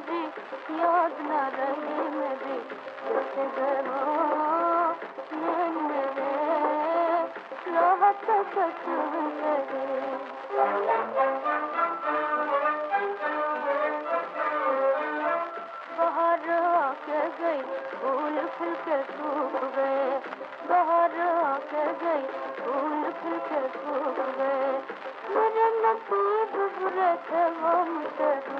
मेरी याद न रहे मेरी राहत सच बाहर आके गई फूल फूल के सूख गए बाहर आके गई फूल फूल के सूख गए मेरे नसीब बुरे थे, वो मुझे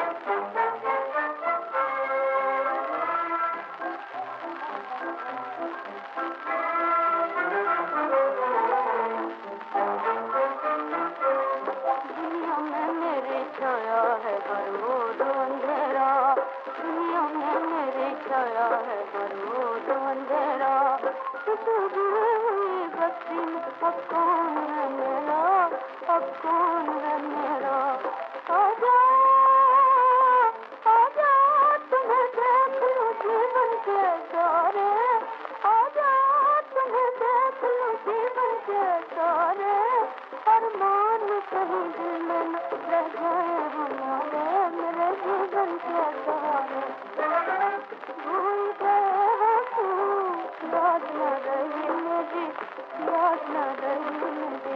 अब कौन है मेरा अब मेरा। आजा। लौटना ज़रूर मुझे